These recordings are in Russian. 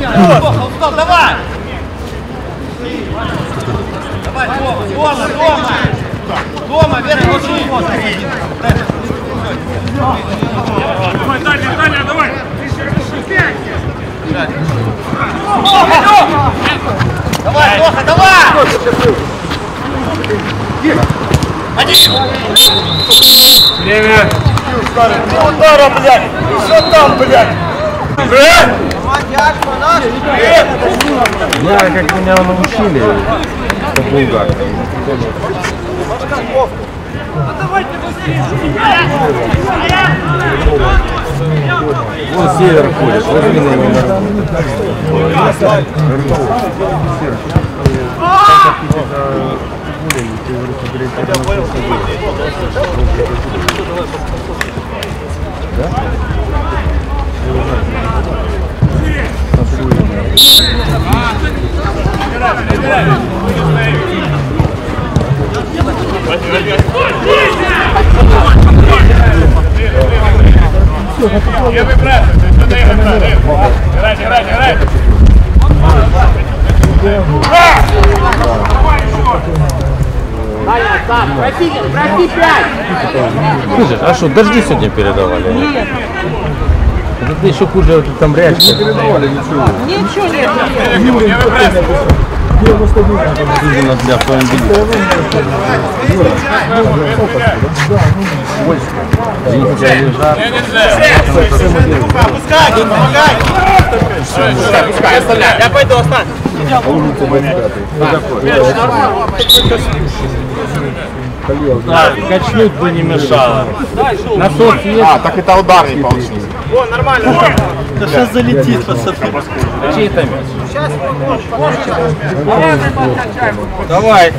Стоп, давай! Давай, дома, дома, дома! Дома, вверх лучи! Давай, Таня, Таня, давай! Давай, Тоха, давай! Один! Время! Удара, блядь! Что там, блядь? Я как меня научили по булгарам. Вон север ходит, возьми на него на работу. Первый пресс! Сюда играть! Играть, играть, играть! Слушай, а что, дожди сегодня передавали? Нет. Это еще хуже, там речка. Ничего нет. Первый пресс! Видно для автомобиля. Извините, лежат. Опускай, помогай! Пускай, пускай, оставляй! Я пойду, оставь! Улица Бандитаты. Да, качнуть бы не мешало. Насос есть? А, так это ударный получился. О, нормально! Да сейчас залетит, пацаны. Чей это мяч? Давай.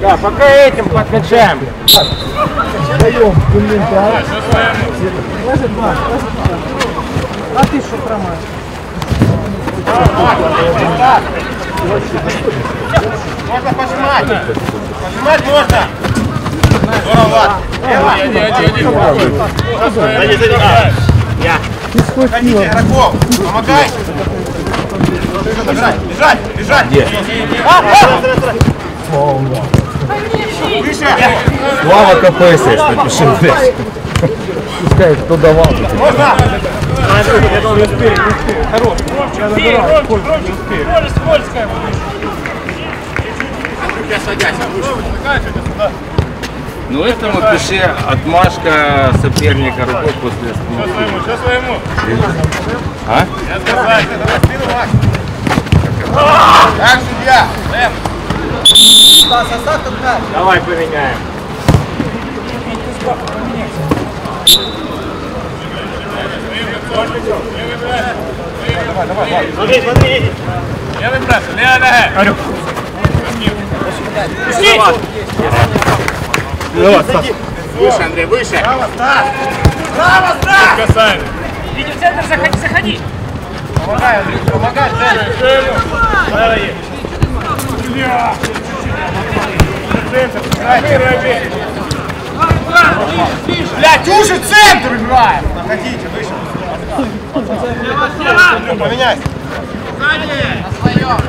Да, пока этим подкачаем. А ты что промаешь? Можно пожимать! Пожимать можно! Я! Ходите, игроков! Помогай! Бежать, бежать, бежать! Где? Выше! Слава КПСС, напиши, блядь. Пускай кто давал. Можно! Успей, громче, громче, успей. Скорость, скользкая. Ну этому пиши отмашка соперника рукой после Что своему, что своему? А? Я сказал. Давай! Как судья? Эм! Давай поменяем. Смотри, смотри! Левый пресс, левая нога. Выше, Андрей, выше! Право, Стас! Право, Стас! Касание. Иди в центр, заходи, заходи. Помогай, Андрей, помогай, Центр! Блядь, уже центр играем! Находите, выше. Поменяйся.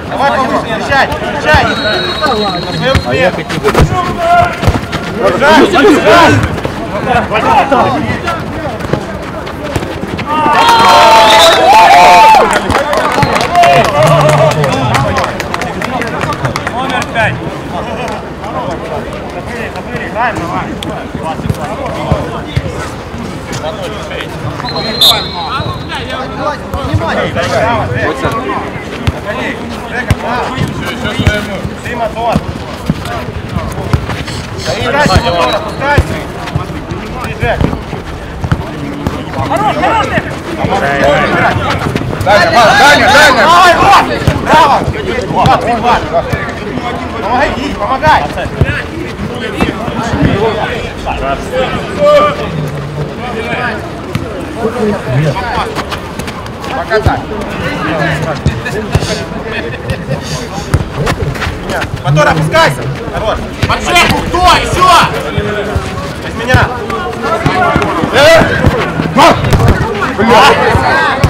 Давай повыше, встречай, встречай! На своем себе! Держать, держать! Номер пять. Что своему? Ты мотор! Хорош, хорош ты. Даня, Даня, Даня! Давай, вот! Браво! Вот, вот, вот. Помогай, иди, помогай! Показать. Мотор, опускайся! Хорош! Подшепку, кто? Еще! Без меня! Э!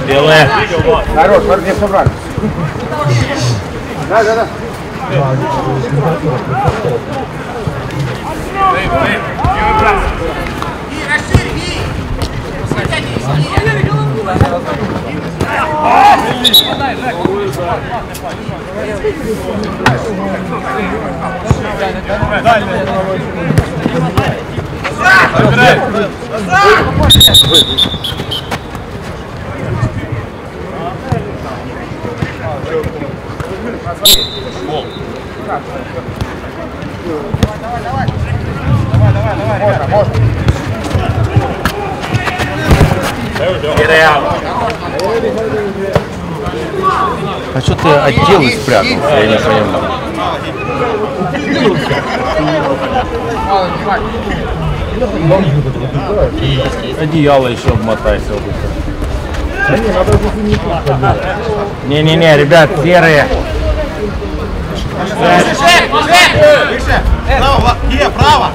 Белая. Хорош, не собрали. Да, да, да. Дальше. Забирай. Гол. Давай, давай, давай, давай, ребята, можно. There we go. Get out. А что ты отдел и спрятался? Я не понимаю. Одеяло еще обмотайся. Не-не-не, ребят, серые. Право, где, право?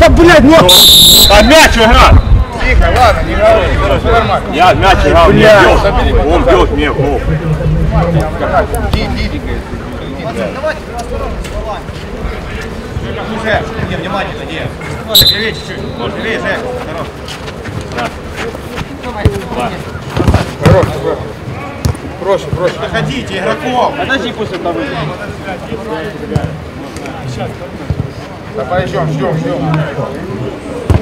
Да, блядь, ну! А мяч играть! Тихо, ладно, не говори, все нормально. Я мяч играл, не бьет. Он бьет мне в. Иди, иди. Слушай, не, внимательно, не. Может, левее чуть-чуть. Может, левее, Жек. Хорош. Хорош, Проще, проще. Заходите, игроков. Подожди, пусть это Да пойдем, ждем, ждем.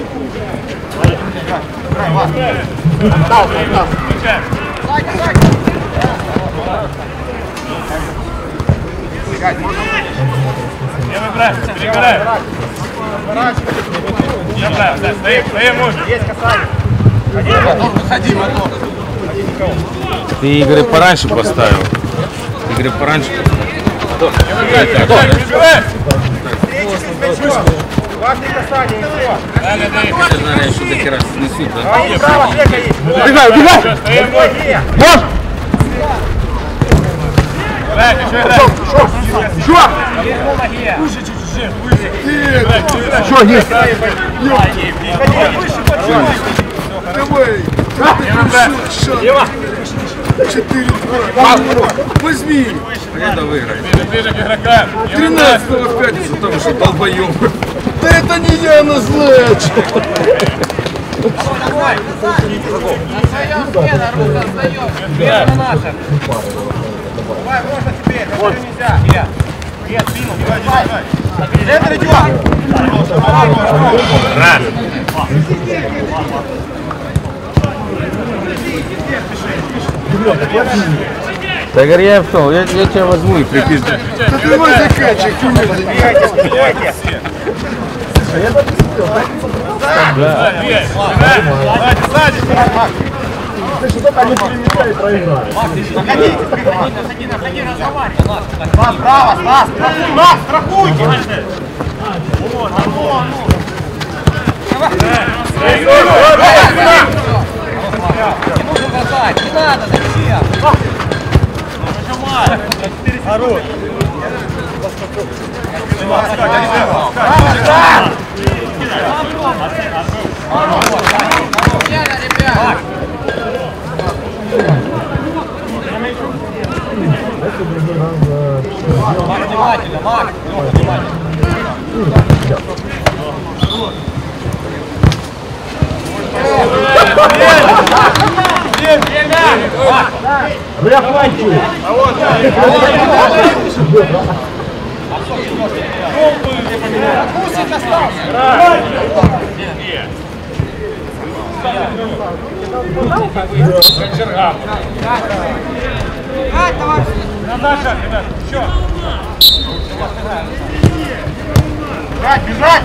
Я выбираю, перебираю. Я выбираю, да, стоим, стоим, можно. Есть касание. Выходи, мотор. Ты Игоря пораньше поставил. Игоря пораньше Перебирай. Важные касания, и все. Еще до хера снесут, да? А и право, Жека есть. Убегай, убегай! Все, стоим, Ой, можно. не. Вот! Играйте, еще играйте. Что, есть? Возьми! Ближе, к игрокам. Не 13 в пятницу там что долбоем. Да это не я назначил! Давай, можно это вот. нельзя. Нет, нет, спину. Давай, давай. Центр идет. Да, Игорь, я что, я, я тебя возьму и припизду. Да давай заканчивай, хуйня. Двигайте, двигайте. Бей. Сзади, сзади. Стас, право, Стас, Стас, страхуйте. Не нужно бросать, не надо, зачем? Нажимай. Хорош. Мак, внимательно, Мак, внимательно. Наша, ребят, еще. Бежать, бежать.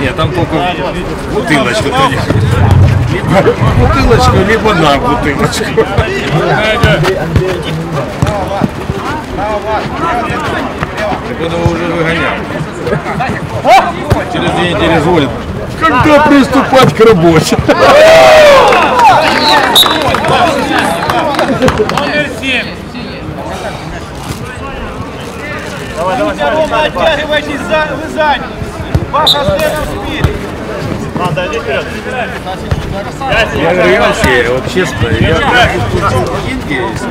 Нет, там только бутылочку. Бутылочку, либо на бутылочку. Так это его уже выгоняют. Через день недели звонит. Когда приступать к работе? Номер 7. Рома, оттягивайтесь за, вы сзади. Паша следом спереди. Я говорю, я вообще, вот честно, я деньги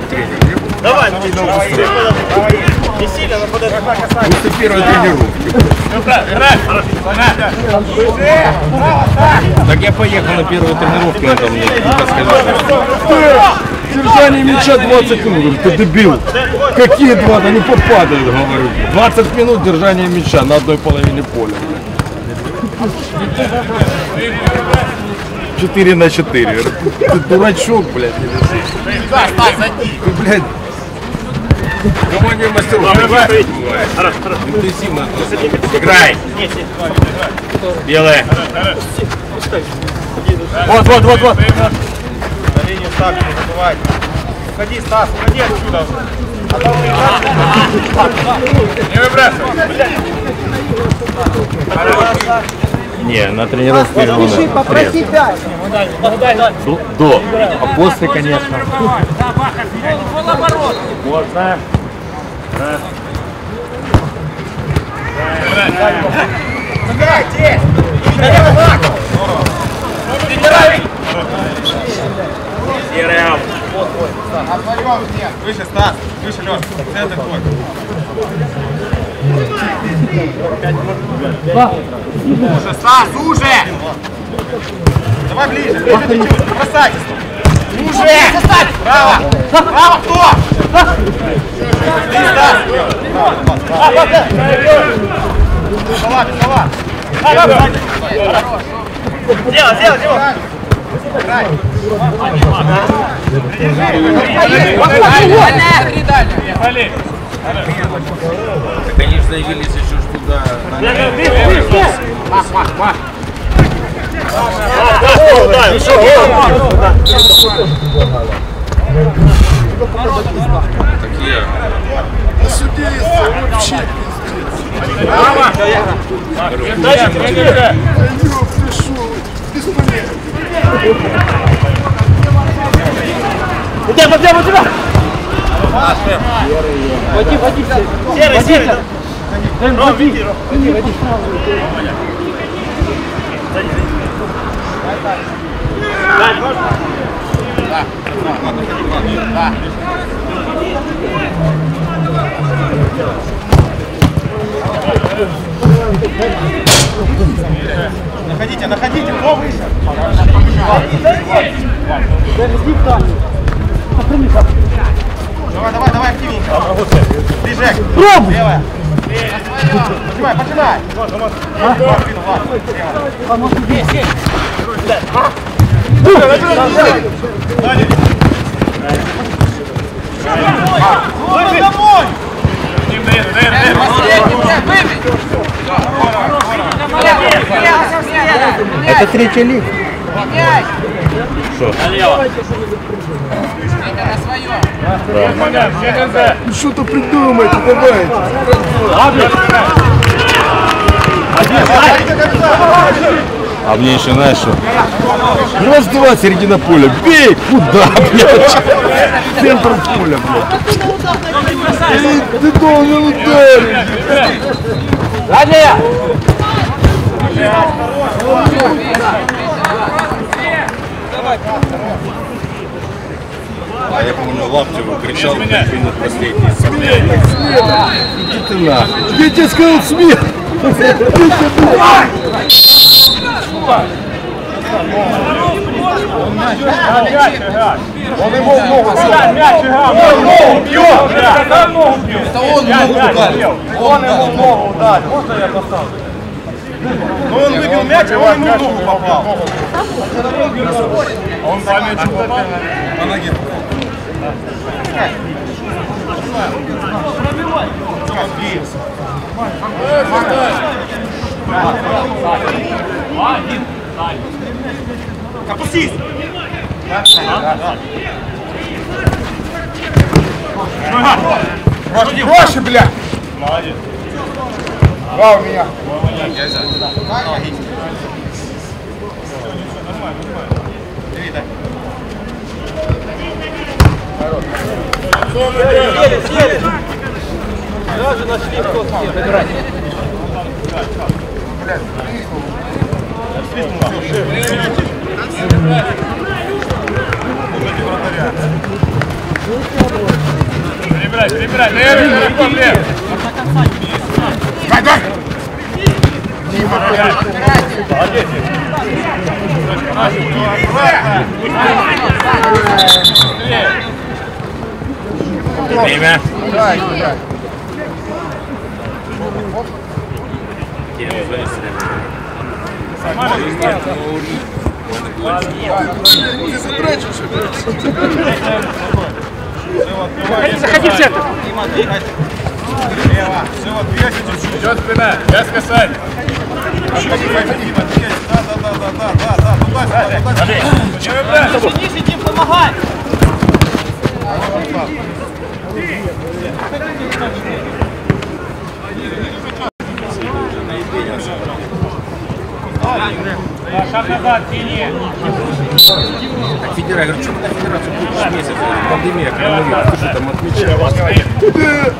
тренер. Давай, ну Не сильно, но подожди. После первой тренировки. Так я поехал на первую тренировку, на там мне кто-то сказал. Держание мяча 20 минут. Ты дебил. Какие 20? Они попадают, говорю. 20 минут держания мяча на одной половине поля. 4 на 4. Ты дурачок, блядь. Ты, блядь, команде мастеров бывает. Интенсивно. Играй. Белая. Вот, вот, вот, вот. На линию старт, не забывай. Уходи, Стас, уходи отсюда. Не выбрасывай. Не, на тренировке он Попроси пять. до, до. А после, конечно. Да, Баха, полоборот. Можно. Забирай, те! Налево, Мак! Забирай! Серым. Отвоем мне. Выше, Стас. Выше, Леш. Центр твой. Уже, Стас, уже! Давай ближе, ближе чуть-чуть. Бросайтесь. Уже! Право! Право, кто? Ты, Стас! Голова, без голова. Дело, дело, дело. Играй. Вали. Конечно, явились еще ж туда. Такие. Дальше, тренировка. Серый, серый. Ром, иди, Ром. Дань, можно? Да. Да. Находите, находите, кто выше? Давай, давай, давай, активненько. Ближе. Пробуй. Левая. Поднимай, починай. Влад, спину, Влад. Сзади. Домой, домой. Дим. Это третья лига. Налево. Понятно, все конца. Что-то придумайте, давайте. А мне еще, знаешь, что? Раз, два, середина поля. Бей! Куда, блядь? Центр поля, блядь. Ты, ты должен ударить. А я помню, Лаптеву кричал, Меня. как минут последний. Смерть! Иди ты нахуй! Я тебе сказал смерть! Он ему в ногу бьет. Это он ногу ударил. Он ему в ногу ударил. Можно я поставлю? Ну он выбил мяч, а он ему в ногу попал. Он по мячу попал. На ноге. Опустись! Проще, бля! Молодец. Два у меня. Перебирай, перебирай. Лев, лев, лев. Дай, дай. Время. Дай, дай. Заходи в центр. Лево. Все, вот двигайся чуть-чуть. Идет спина. Дима, двигайся. Да, да, да, да, да, да, да. Туда, сюда, туда. Ниже, Дим, помогай. Шаг назад, синий. Федерация, говорю, что на федерацию будешь месяц? Пандемия, коронавирус, ты там отмечаешь?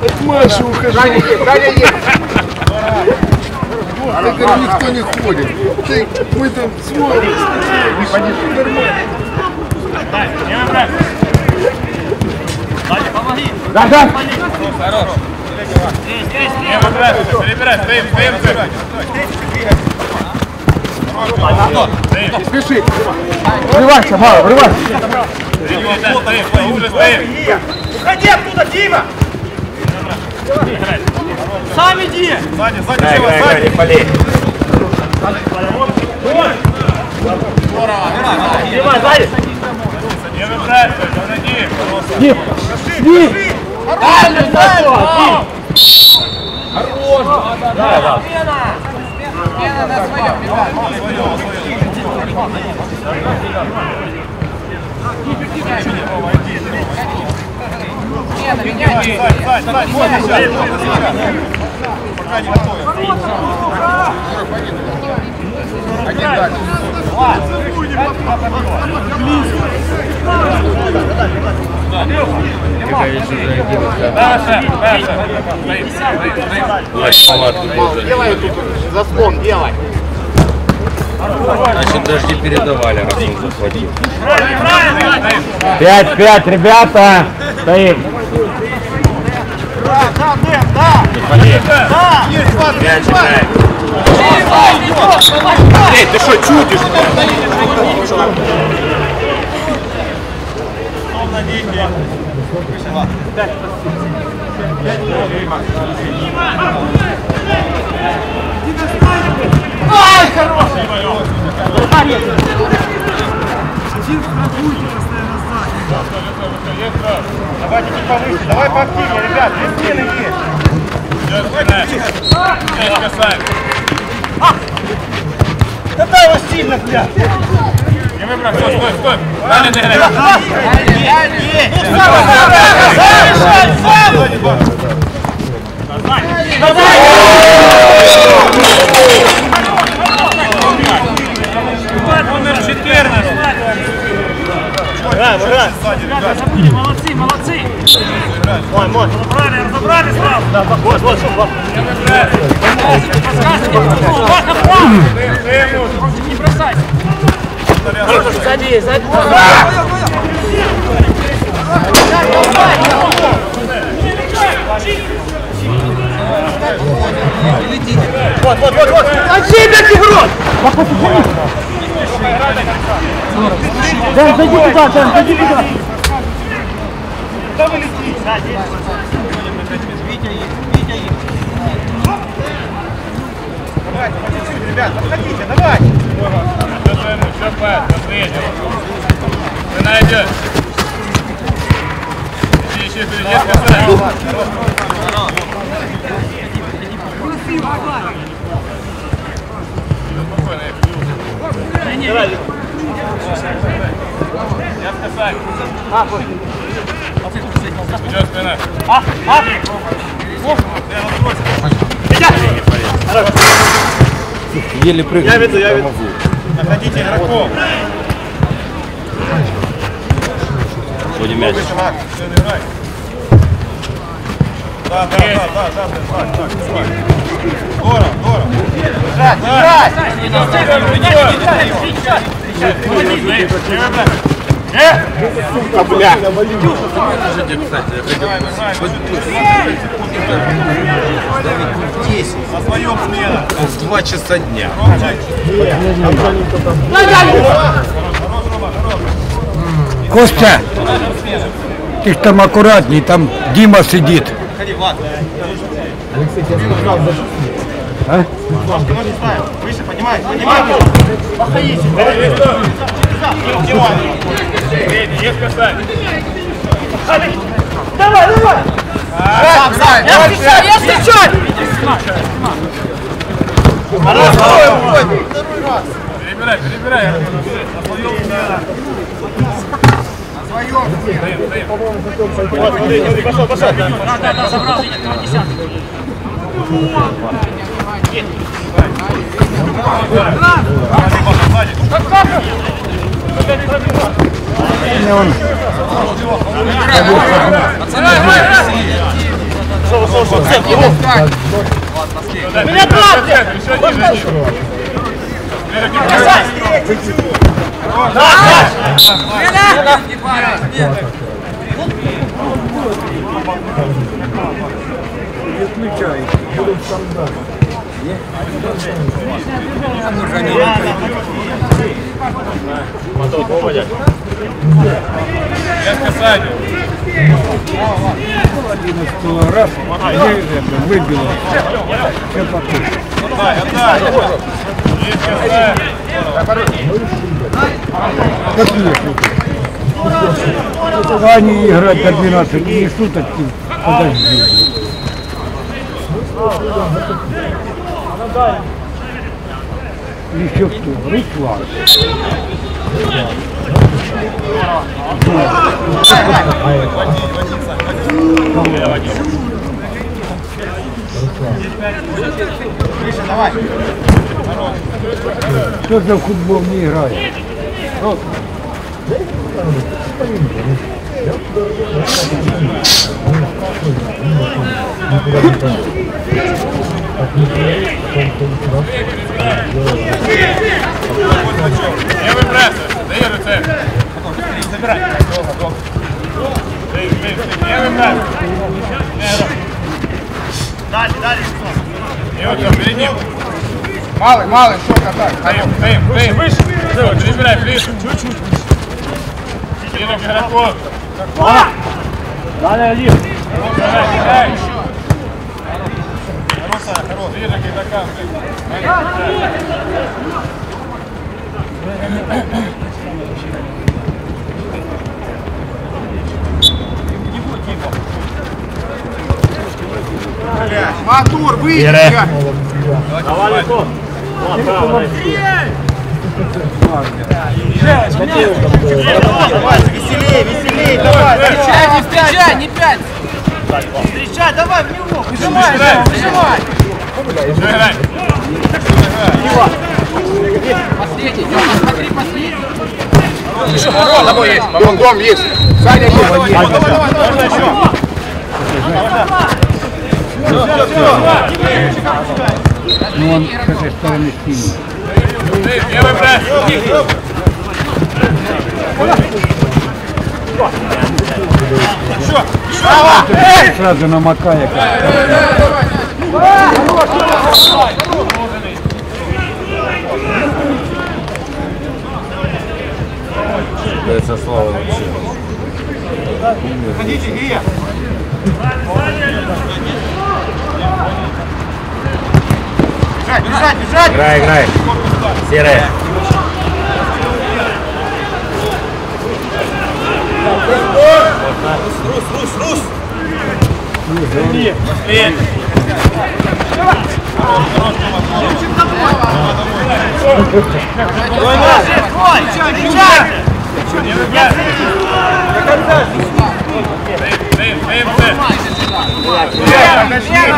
От Маши ухожу. Ты, говорю, никто не ходит. Ты, мы там смотрим. Нормально. Не выбрасывай. Да, да. Не выбрасывай. Перебирай. Стоим, стоим, стоим. Спеши. Врывайся, мало, врывайся. Уходи оттуда, Дима. Сам иди. Сзади, сзади, живо, сзади. Дима, сзади. Не выбрасывай. Подойди. Дип, дип. Сзади, сзади, сзади. Вот сейчас, вот сейчас. Пока не готовы. Один дальше. Даша, Даша. Тоже. Делай тут заслон, делай. Значит, дожди передавали, раз он захватил. Правильно, стоим. Пять, пять, ребята. Стоим. Есть, Влад, есть, Влад. Эй, ты что, чудишь? Давайте чуть повыше, давай поактивнее, ребят, две стены есть. Идет спина. Касания. Когда его сильно, блядь? Не выбрасывай. Стой, стой, стой. Далее не играй. Номер 14. Сзади, ребят. Молодцы, молодцы. Мой, мой. Разобрали, разобрали сразу. Да, вот, вот, вот. Выбрасывай. Ваха, прав. Стоим. Не бросайся. Сзади, сзади. Вот, вот, вот, вот. Отсей, блядь, игрок! Дэн, зайди туда, Дэн, зайди туда. Куда вы летите? Давайте, по чуть-чуть, ребят, подходите, давайте. Все своему, все пад, последний. Ты найдешь. Ищи, ищи, впереди, без касания. Спокойно, я Еле прыгнул. Я веду, я веду. Находите игроков. Будем мяч. Да, да, да, да, да, да, так, так, так. Здорово, здорово. Держать, держать! На своем смена. В 2 часа дня. Костя, ты там аккуратней, там Дима сидит. Ходи, Влад. А? Ножки, ноги ставим. Выше, поднимай, поднимай. Есть касание. Сам, сам, я встречаю, я встречаю! Перебирай, перебирай. Вот, смотри, смотри, пошел, пошел. Да, да, да, забрал, Женя, второй десятый. Меня брат! Еще ниже. Есть касание. Раз, выбило. Отдай, отдай. Есть касание. Они играть до 12, не шуточки. Подожди. Еще кто? Руслан. Кто за футбол не играет? Не выбрасывай. Дай руце. Забирай. Не выбрасывай. Дальше, дальше. И вот там перед ним. Малый, малый, что катать? Стоим, стоим, стоим. Выше. Все, перебирай. Чуть-чуть. Перед игроков. Далее, Алиев. Давай, давай. Хорошая, хорошая. Ближе к игрокам. Матур, выйди! Давай, Легко. Веселее, веселее, давай! Встречай, не встречай, не пять! Встречай, давай в него! Выжимай, выжимай! Последний, посмотри, последний! Еще тобой есть, дом есть! Саня есть! Давай, давай, давай, можно еще! Ну он с этой стороны сильный. Ты, не выбрасывай. Сразу намокая. Это слава вообще. Ходите, Гия! Бежать, бежать, бежать! Играй, играй. Серая. Не выбрасывай. Стоим, стоим, стоим.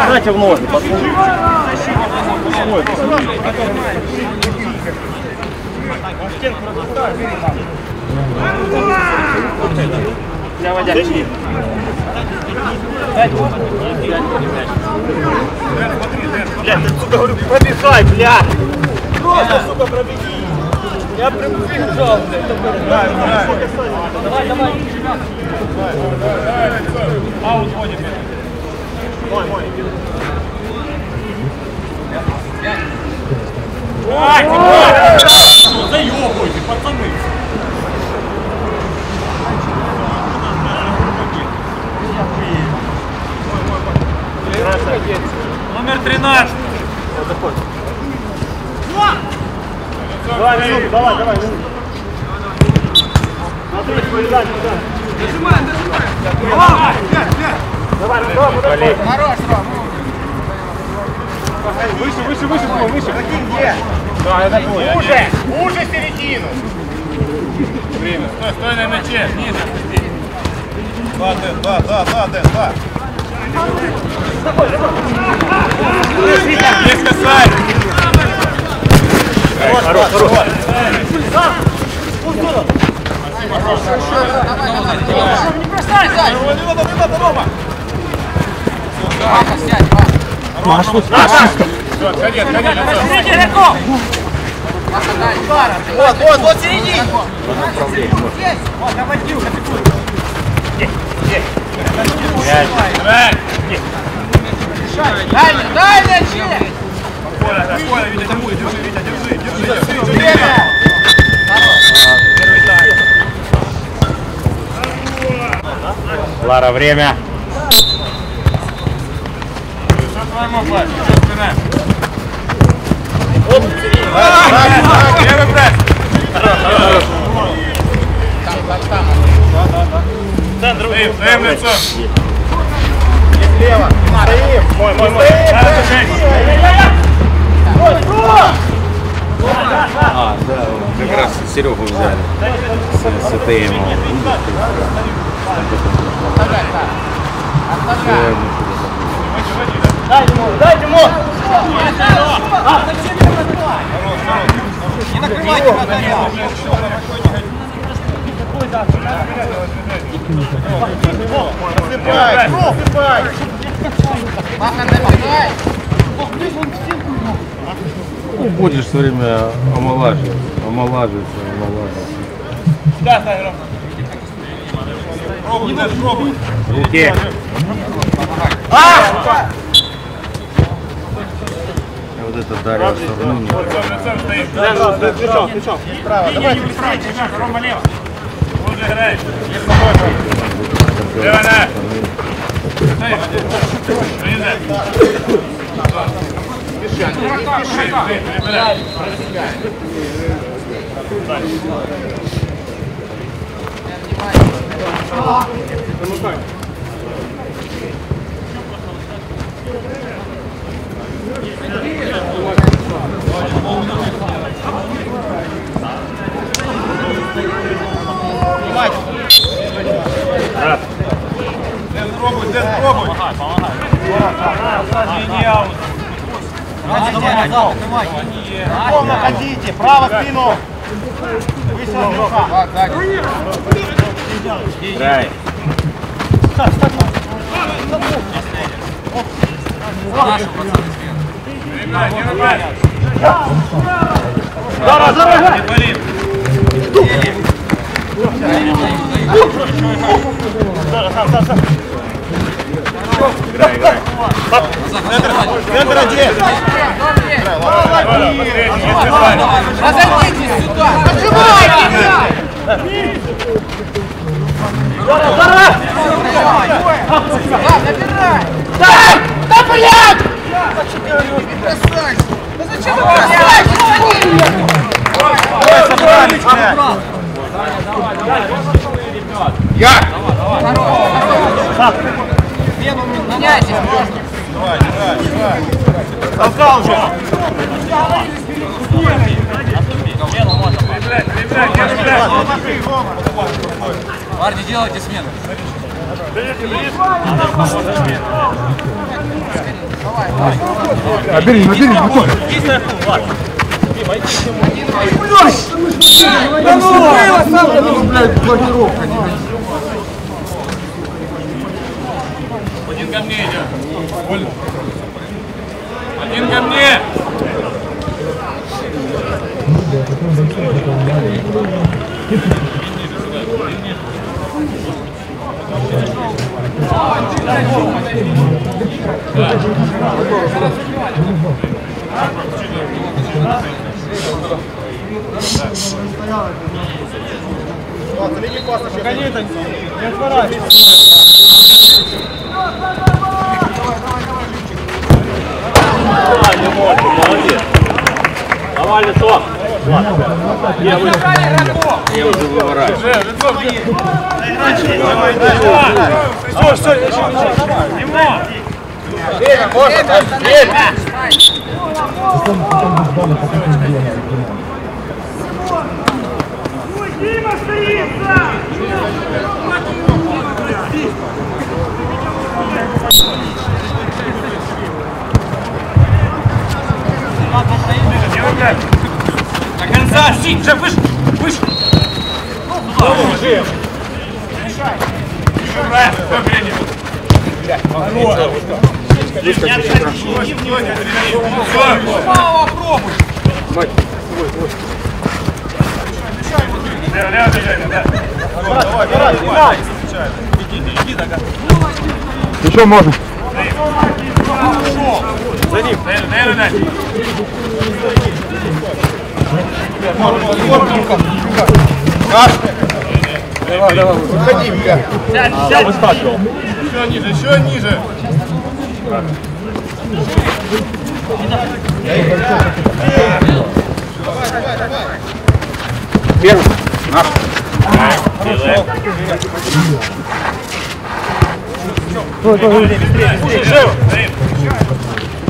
Дайте в ноги, пацаны. Блядь, ты, сука, говорю, пробегай, блядь! Просто, сука, пробеги! Я прибежал, блядь. Давай, давай. Давай, давай. Аут ходит. Мой, мой. Давайте, давайте! Заебывайте, пацаны! Номер 13. Давай, минуту, давай, давай, минуту. Смотри, свой дальний удар. Давай, Рома, давай. Хорош, Ром. Выше, выше, выше, Рома, выше. Где? Да, это твой. Уже, уже середину. Время. Стой, стой на мяче. Ниже. Да, Дэн, да, да, да, Дэн, да. Есть касай. Хорош, хорош. Не бросай, Зай. Не надо, не надо, Рома. Маша, сядь, Маша. Все, отходи, отходи, лицо. Вот, вот, вот середине. Вот, наводил. Играй. Дальше, дальше. Коля, да, Коля, Витя, держи, держи, Витя, держи, держи, держи. Время. Лара, время. Что твоему плащ? Что спина? Первый пресс. Центр, Стоим, стоим лицо. Слева. Стоим. Мой, мой, мой. Да. А, да, как раз Серегу взяли. С, с ЭТМ. Дай ему, дай ему. Не накрывайте вратаря. Засыпай, засыпай. Маша, набегай. Ну, будешь все время омолаживаться, омолаживаться, омолаживаться. Да, ставь, Рома. Пробуй, Дэн, пробуй. Руки. Вот это Дарья сравнение. Лицом, лицом стоим. Встречал, встречал. Справа, давай. Ребята, Рома лево. Лучше играет. Лево, да. Стоим. Принять. Дэн, пробуй, Дэн, пробуй. Ровно ходите, право спину. Выше от лица. Вот, сзади. Играй. Нашу, пацаны. Играй, не рубай. Здорово, здорово. Не болит. Играй, играй. Центр один. Не спасай. Разойдитесь сюда. Нажимайте. Да, набирай. Да, да, блядь! Я! Можно. Давай, давай, давай. Толкал уже. Парни, делайте смену. Набери, набери, Антон. Да ну, было сам, ну, блядь, блокировка не Один ко мне идет. Один ко мне. Давай, не можешь, молодец. Давай лицо. Я уже Я уже выворачиваю. Уже, лицо. Все, все, я еще Ему. Время, можно, время. До конца, сидь, уже выше, выше. Уже. Правильно, все, блин. Лево, движение, да. Еще можно. За ним. Давай, давай, выходи, бля. Еще ниже, еще ниже. Первый. Наш. Живо.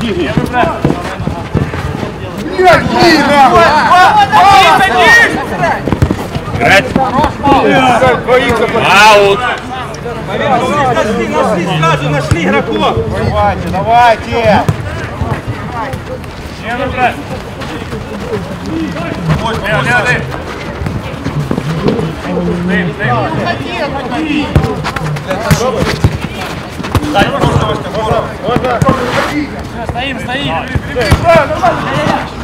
Иди, нахуй. Играть. Аут. Нашли, нашли, сразу нашли игроков. Давайте, давайте. Не набрать. Лево, Дай, дай. Стоим, стоим.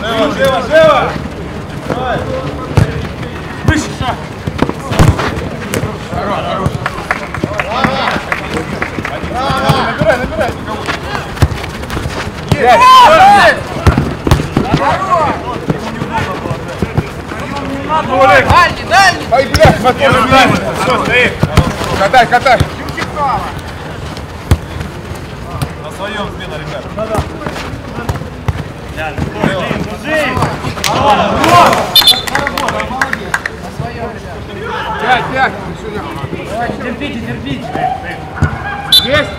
Живо, живо, живо. Выше шаг. Набирай, набирай. Дальний, дальний. Ай, блядь, смотри. Все, стоим. Катай, катай. Пять, пять. Терпите, терпите. Есть?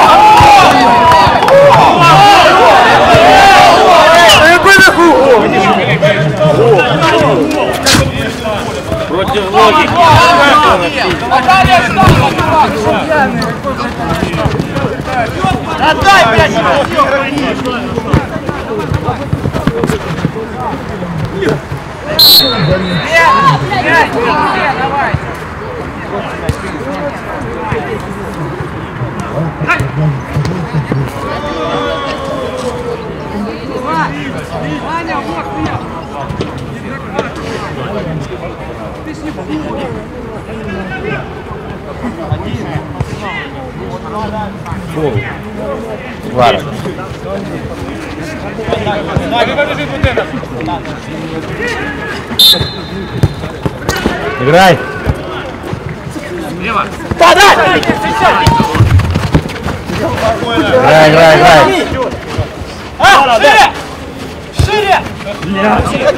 Против логики. Отдай, блядь, Вара. Играй. Играй, играй, играй. А, шире! Шире!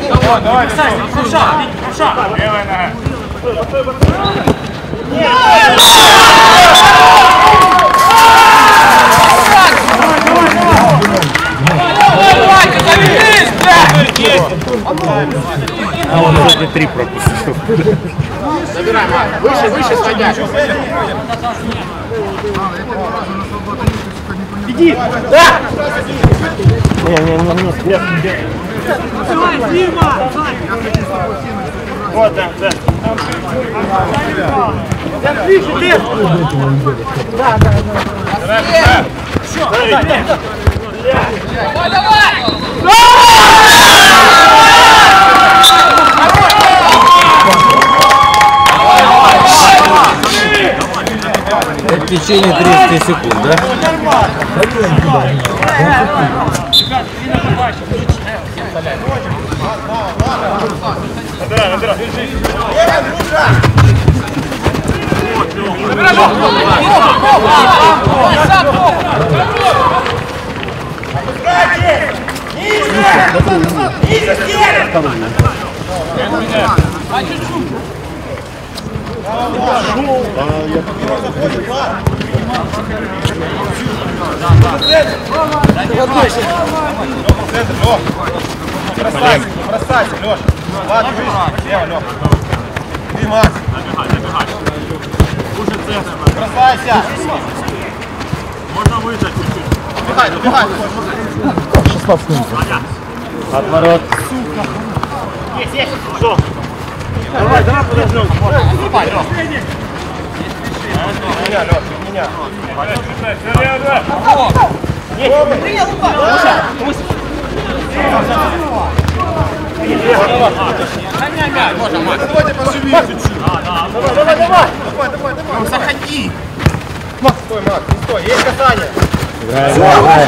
Давай, давай, круша. Левая нога. А он вроде три пропустил. Забирай, Марк. Выше, выше сходясь. Вот, да, да. В течение 30 секунд, да? Набирай, набирай. Бросайся, бросайся, Леша. Ладно, выше. Лево, Леха. Ты, Макс. Бросайся. Можно выжать чуть-чуть. Добегай, добегай. Отворот. Есть, есть. Что? Давай, давай подождем. Ступай, Лёх. Меня, Леша, меня. Гоняй мяч, можно, Макс. Давайте поживи чуть-чуть. Давай, давай, давай. Давай, давай, давай. Заходи. Макс, стой, Макс, не стой. Есть касание. Играй, играй, играй.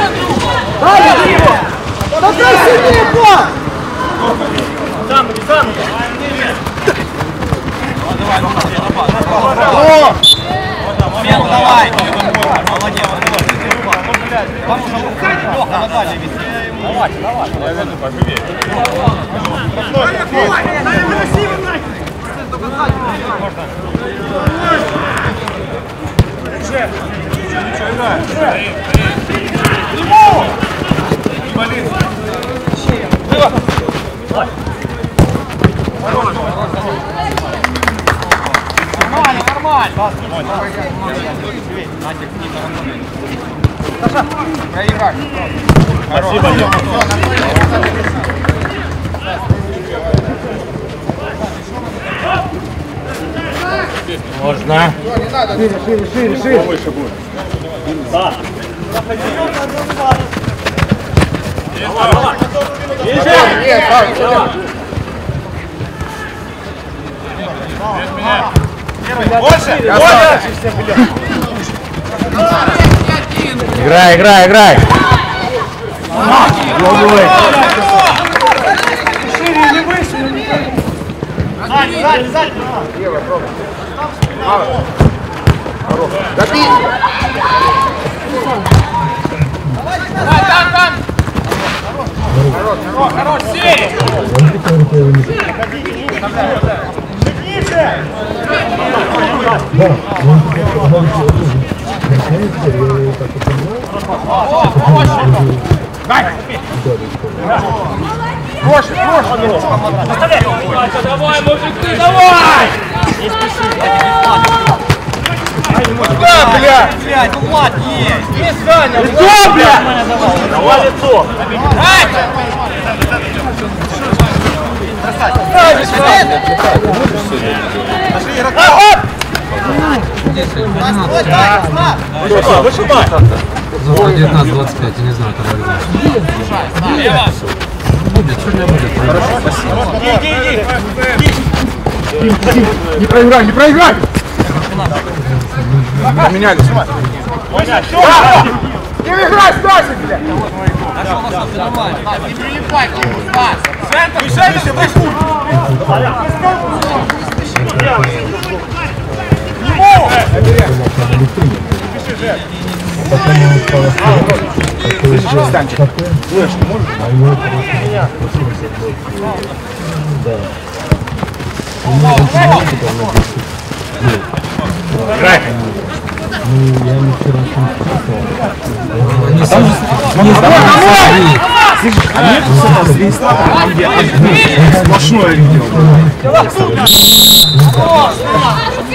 Сам, сам. Смело давай. Нет, давай! Молодец, Давай, давай. Я веду, поживее. Ему! Блин! Хорош, хорош, хорош. Нормально, нормально. Саша, проиграй. Спасибо, Леха. Можно. Нет, Саш, всё. Больше, больше. Играй, играй, играй. Головой. Сзади, сзади, сзади. Забей. Давай, там, там. Хорош, хорош, хорош, сей. Давай, мужик, ты давай! Да, бля. Блядь, ну Влад есть. Есть, Саня. Что, блядь? Давай лицо. Вышибай. Завтра 19-25, я не знаю, когда будет. Сегодня будет. Иди, иди. Не проиграй, не проиграй! Поменялись. Ваня, всё. Не играй, Стасик, блядь. Нормально. Не прилипай к нему, Стас. Центр, Мишель,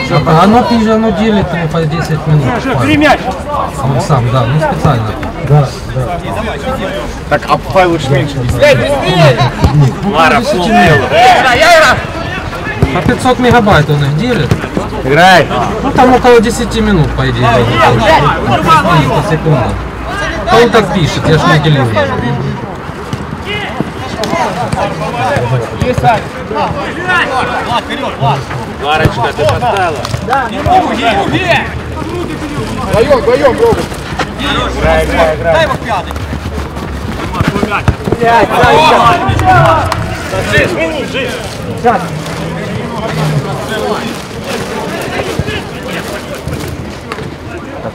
ты А оно пизже, оно делит ему по 10 минут. Мяч. Он сам, да, ну специально. Так, а файл уж меньше. Лара, полмела. По 500 мегабайт он их делит. Играй. Ну там около 10 минут, по идее. 300 секунд. А он так пишет, я ж не делил. Ларочка, ты поставила? Вдвоем, вдвоем, пробуй. Смени, жизнь. А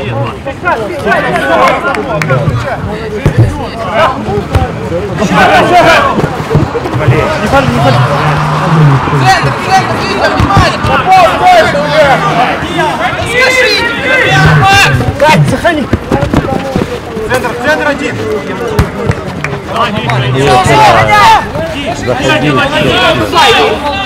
лися, лися, Центр, центр, Витя, внимание! Скажите, прямо! Центр, центр один.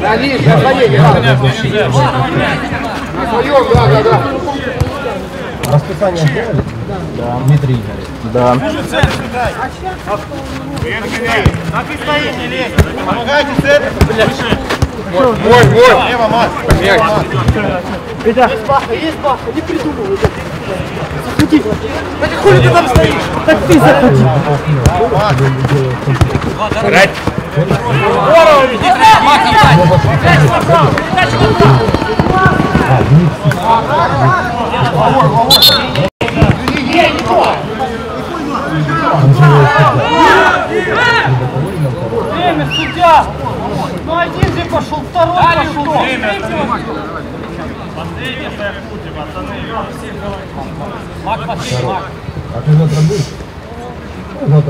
на низ, на своей, надо. На своем, да, да, да. Дмитрий. Да. Так и стоит, не лезь. Помогайте, центр. Мой, мой. Лево, Макс. Поменяй. Есть паха, есть паха, не придумывай. Заходи. Так хули ты там стоишь? Так ты заходи. Играть. Время, судья! Ну один же пошел, второй пошел. Время, Последний стоят в пути, пацаны. Мак, пошли, Мак. Шаг назад.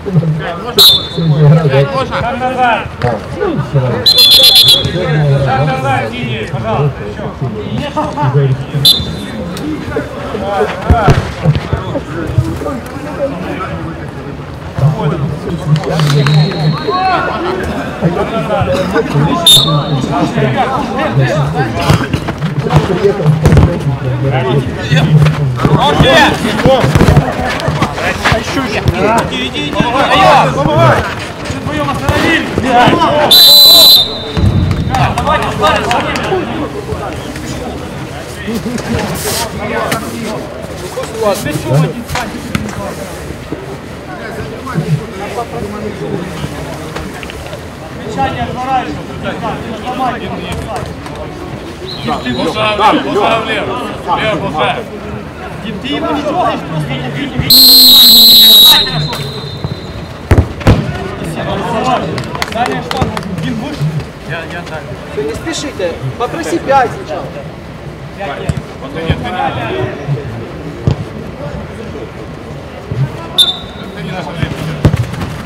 Шаг назад, Синий, пожалуйста, еще. Иди, иди, иди. Помогай. Вдвоем остановились. Давайте, ударим, Мечание отворачивается. Ломай, Плохо влево, плохо влево. Лево, плохо. Ты его не трогаешь, просто иди, иди. Далее что? Один выше? Я, я так. Не спешите, попроси пять сначала.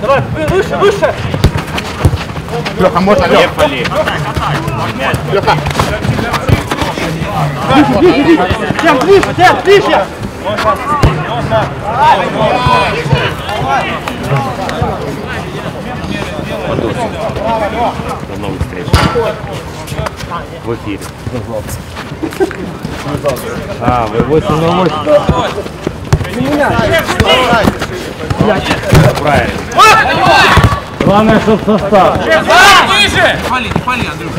Давай, вы- выше, выше! Леха, можно, Леха. Леха. Тем ближе, тем ближе! До новых встреч. В эфире. А, вы 8 на 8. Главное, чтоб состав. Выше! Пали, не пали, Андрюха.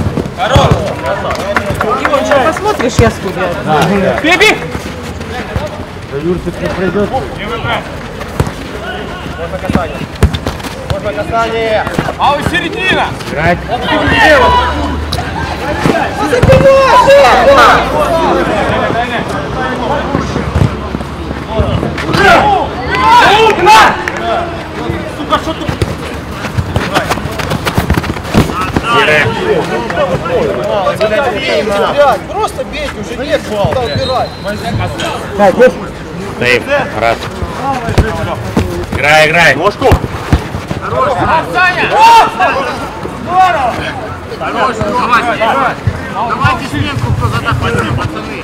Посмотришь, я скуда. Беги! Юрчик не придет. А у середина! Играть. Просто бейте, уже нет куда убирать. Стоим. Раз. Играй, играй. Ножку. Саня! Давайте сменку, кто задохнется, пацаны.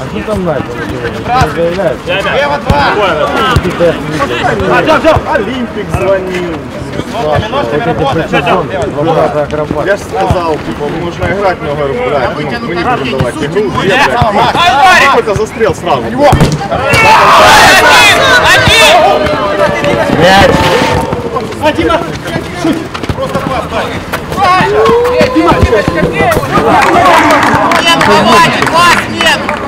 А что там начал? Лево два. Олимпик звонил. Вот эти прецеденты, два акробат. Я ж сказал, типа, нужно играть много говорю, блядь, ну, мы не будем давать игру, где, блядь, Ай, Варик! какой-то застрел сразу. Мяч. Нет, хватит, хватит, нет.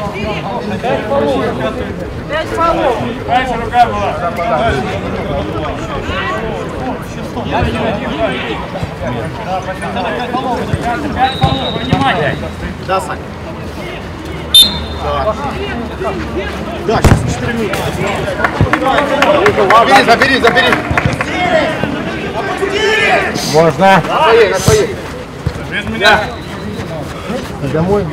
Кто, блядь? Раньше рука была. Пять фолов, внимание! Да, Сань. Да, сейчас 4 минуты. Забери, забери, забери. Можно. На своей. Без меня! Домой.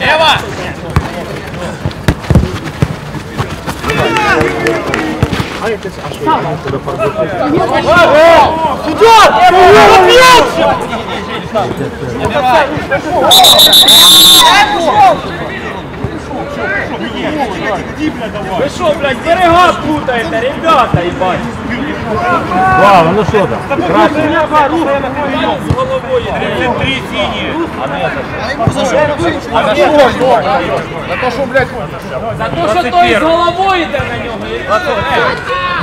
Лево! Вы что, блядь, берега путаете, ребята, ебать. Слава, ну что там? Красный. С головой, 33 синие. А на что? На то, что, блядь, За то, що той з головою йде на нього.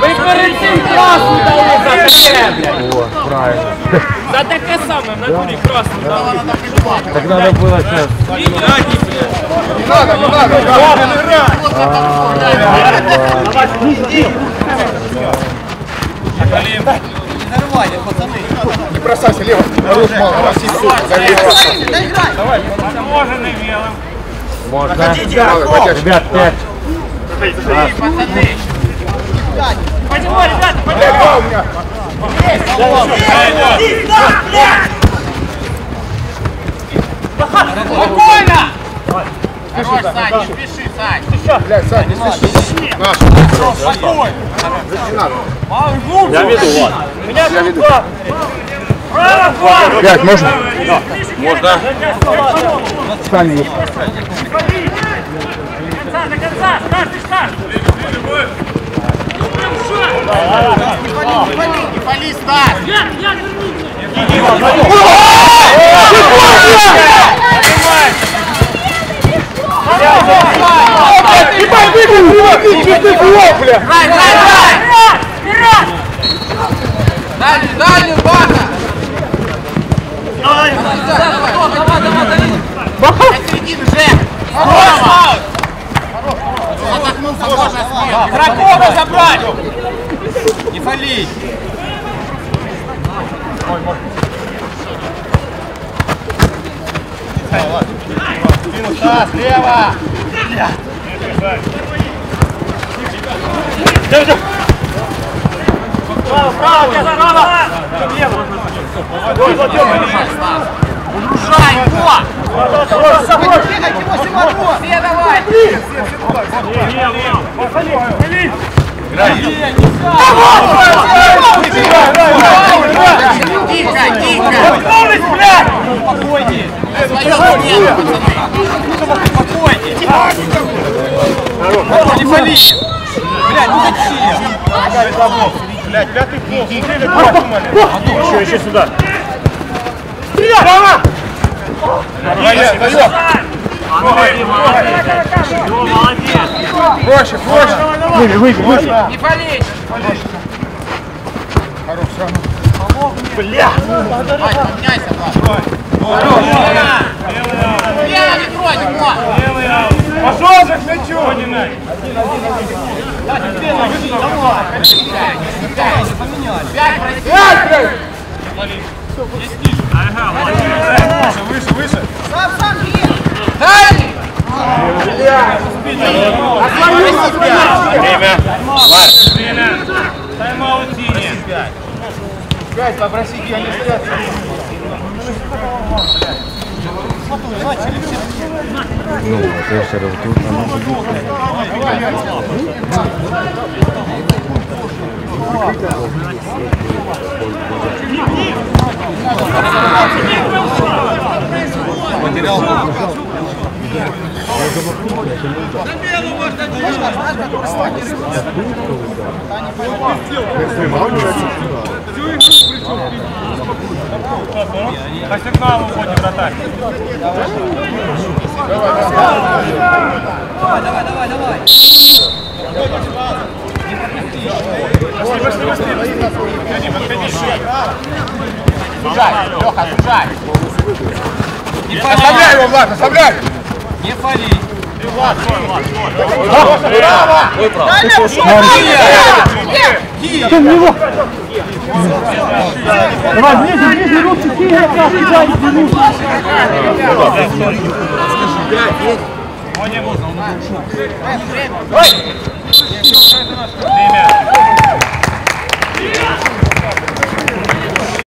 Ви перед цим красну дали за таке, блядь. О, правильно. За таке саме, в натурі красну дали. Так надо было сейчас. не надо, не надо. Не бросайся, лево. Хорош, мало, проси, сука, залево. Можно не белым. Можно. Давай, потяжи. Ребят, пять. Поднимай, ребята, поднимай! меня. Спокойно! Хорош, Сань, не спеши, Сань. Блядь, Сань, не спеши. Наш. Спокойно. Я веду, ладно. Я веду. Право! Пять, можно? Можно. Стань. Старт до конца! Старт старт! Не пали, Стас! Ебать, выбил, приводи, чистый блок, бля! Рай, рай, рай! Дальний, дальний, Баха! На середину, Жек! Здорово! Задохнулся, можно смело. Игроков забрать! Не фали! Стас, слева! Право, право, право! Ужай, во! Все давай! Тихо, тихо! Скорость, блядь! Дело, пацаны! Не фали! Блядь, ну зачем? Блядь, пятый пол, смотри, как подумали. Еще, еще сюда. Стреляй! Право! Проще, проще! Не фали! Бля! Вась, поменяйся, Влад! Лево не трогай, Мо! Пошел же к мячу! Пять пройти! Выше, выше! Дальний! Время! Время! Тайм-аут синий! Пять, попроси, я не стоят. Ну, вот, я все равно тут, будет. По сигналу уходим, вратарь. Сужай, Леха, сужай! Оставляй его, Влад, оставляй! Не фали! Время!